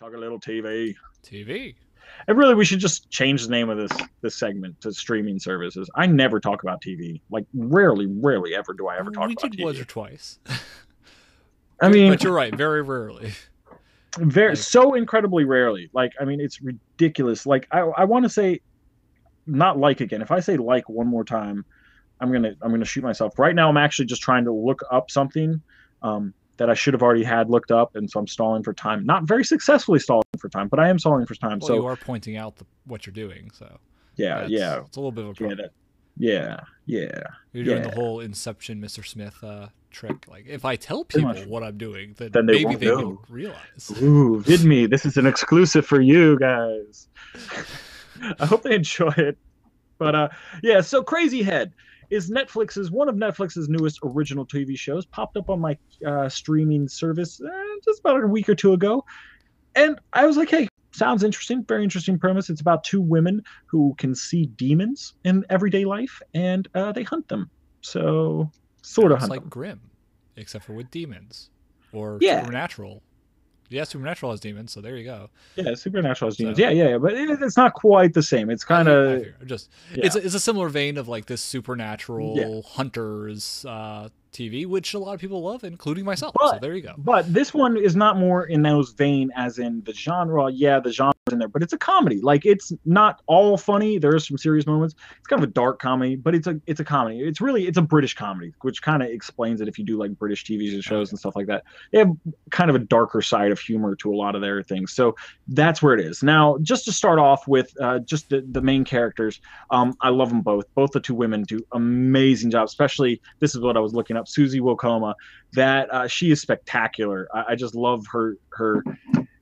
talk a little TV. TV. And really, we should just change the name of this this segment to streaming services. I never talk about TV. Like, rarely, rarely ever do I ever talk we about did TV. once or twice. I mean, but you're right. Very rarely. very like- so incredibly rarely. Like, I mean, it's ridiculous. Like, I I want to say, not like again. If I say like one more time, I'm gonna I'm gonna shoot myself. Right now, I'm actually just trying to look up something. Um, that I should have already had looked up, and so I'm stalling for time. Not very successfully stalling for time, but I am stalling for time. Well, so you are pointing out the, what you're doing, so yeah, that's- yeah, it's a little bit of a yeah, problem. that, yeah, yeah. You're doing the whole Inception, Mr. Smith uh, trick. Like, if I tell people what I'm doing, then, Then they maybe won't they know. realize. Ooh, VidMe, this is an exclusive for you guys. I hope they enjoy it. But uh yeah, so Crazyhead is Netflix's one of Netflix's newest original TV shows. Popped up on my uh, streaming service uh, just about a week or two ago, and I was like, "Hey, sounds interesting. Very interesting premise. It's about two women who can see demons in everyday life, and uh, they hunt them. So sort of hunt like them. Grimm, except for with demons or Yeah. supernatural. Yeah, supernatural has demons, so there you go. Yeah, supernatural has demons. So- Yeah, yeah, yeah, but it, it's not quite the same. It's kind of just yeah. it's a, it's a similar vein of like this supernatural Yeah. hunters uh, TV, which a lot of people love, including myself. so there you go. But this one is not more in those vein as in the genre. Yeah, the genre's in there, but it's a comedy. Like it's not all funny. There are some serious moments. It's kind of a dark comedy, but it's a it's a comedy. It's really it's a British comedy, which kind of explains it if you do like British TV shows and stuff like that. They have kind of a darker side of humor to a lot of their things. So that's where it is. Now, just to start off with, uh, just the, the main characters. Um, I love them both. Both the two women do amazing jobs. Especially this is what I was looking up. Susie Wokoma that uh, she is spectacular. I, I just love her her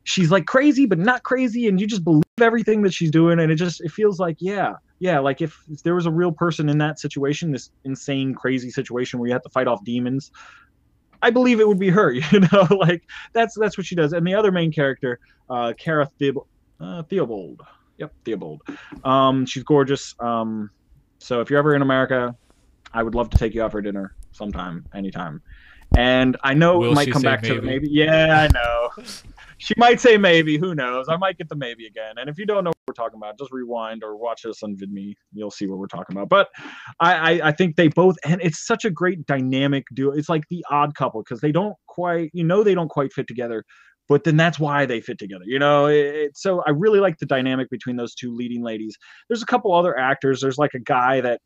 she's like crazy but not crazy and you just believe everything that she's doing and it just it feels like yeah yeah like if, if there was a real person in that situation this insane crazy situation where you have to fight off demons i believe it would be her you know like that's that's what she does and the other main character uh Cara Theob- uh, Theobold yep Theobold um she's gorgeous um so if you're ever in america i would love to take you out for dinner sometime anytime and i know Will it might come back to maybe? maybe yeah i know she might say maybe. Who knows? I might get the maybe again. And if you don't know what we're talking about, just rewind or watch us on VidMe. You'll see what we're talking about. But I, I, I think they both, and it's such a great dynamic duo. It's like the odd couple because they don't quite, you know, they don't quite fit together. But then that's why they fit together, you know. It, so I really like the dynamic between those two leading ladies. There's a couple other actors. There's like a guy that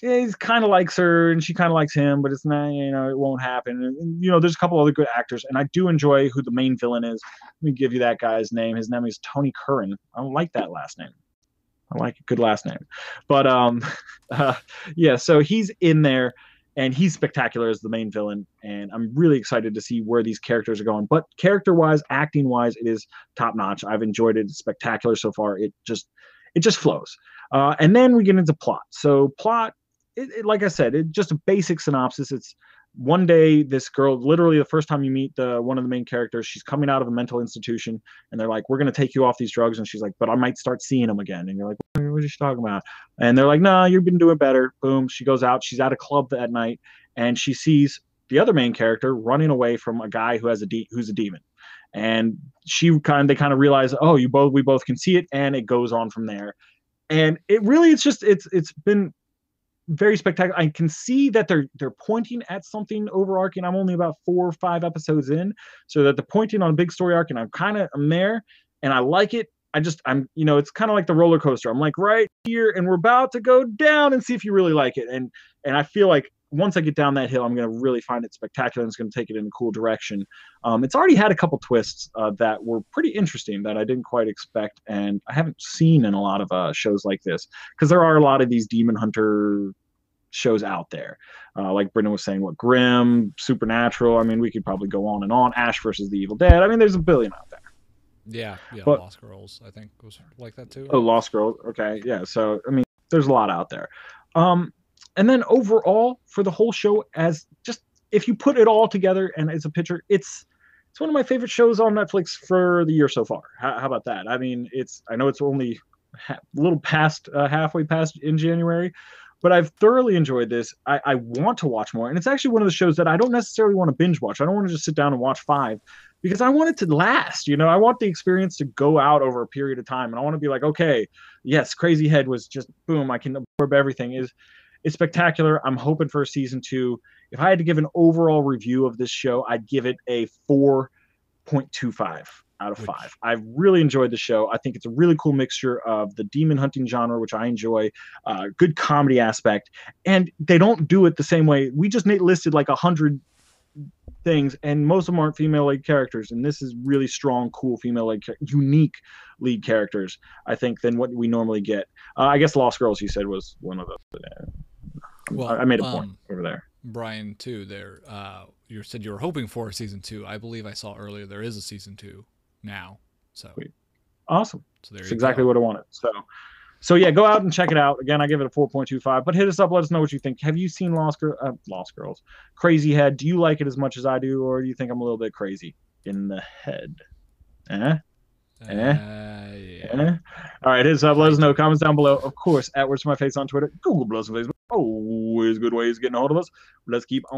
he's kind of likes her and she kind of likes him, but it's not, you know, it won't happen. And, you know, there's a couple other good actors, and I do enjoy who the main villain is. Let me give you that guy's name. His name is Tony Curran. I don't like that last name. I like a good last name, but um, uh, yeah. So he's in there, and he's spectacular as the main villain, and I'm really excited to see where these characters are going. But character-wise, acting-wise, it is top-notch. I've enjoyed it. It's spectacular so far. It just, it just flows. Uh, and then we get into plot. So plot it, it, like I said, it just a basic synopsis. It's one day this girl, literally the first time you meet the one of the main characters, she's coming out of a mental institution, and they're like, "We're gonna take you off these drugs," and she's like, "But I might start seeing them again." And you're like, "What are she talking about?" And they're like, "No, you've been doing better." Boom, she goes out. She's at a club that night, and she sees the other main character running away from a guy who has a de- who's a demon. And she kind of they kind of realize, oh, you both we both can see it, and it goes on from there. And it really, it's just it's it's been very spectacular. I can see that they're they're pointing at something overarching. I'm only about four or five episodes in, so that they're pointing on a big story arc, and I'm kind of I'm there, and I like it. I just I'm you know it's kind of like the roller coaster. I'm like right here, and we're about to go down and see if you really like it. And and I feel like once I get down that hill, I'm going to really find it spectacular and it's going to take it in a cool direction. Um, it's already had a couple twists uh, that were pretty interesting that I didn't quite expect, and I haven't seen in a lot of uh, shows like this because there are a lot of these demon hunter shows out there. Uh, like Brendan was saying, what Grimm, Supernatural. I mean, we could probably go on and on. Ash versus the Evil Dead. I mean, there's a billion out there. Yeah, yeah. But- Lost Girls, I think was like that too. Oh, Lost Girls. Okay, yeah. So I mean, there's a lot out there. Um, and then overall for the whole show, as just if you put it all together and as a picture, it's it's one of my favorite shows on Netflix for the year so far. How, how about that? I mean, it's I know it's only a little past uh, halfway past in January, but I've thoroughly enjoyed this. I, I want to watch more, and it's actually one of the shows that I don't necessarily want to binge watch. I don't want to just sit down and watch five because I want it to last. You know, I want the experience to go out over a period of time, and I want to be like, okay, yes, Crazyhead was just boom, I can absorb everything. Is it's spectacular. I'm hoping for a season two. If I had to give an overall review of this show, I'd give it a 4.25 out of five. I've really enjoyed the show. I think it's a really cool mixture of the demon hunting genre, which I enjoy, uh, good comedy aspect, and they don't do it the same way. We just listed like a hundred things, and most of them aren't female lead characters, and this is really strong, cool female lead, unique lead characters. I think than what we normally get. Uh, I guess Lost Girls, you said, was one of those. Uh, Well, I made a point um, over there. Brian, too. There, uh, you said you were hoping for a season two. I believe I saw earlier there is a season two now. So, Sweet. Awesome. so there That's exactly go. what I wanted. So, so yeah, go out and check it out. Again, I give it a 4.25. But hit us up. Let us know what you think. Have you seen Lost, Girl, uh, Lost Girls? Crazyhead. Do you like it as much as I do, or do you think I'm a little bit crazy in the head? Eh? Uh, Eh? yeah. Eh? All right, hit us up. Let us know. Comments down below. Of course, at Words to My Face on Twitter, Google Plus on Facebook. Always good ways of getting a hold of us. Let's keep on.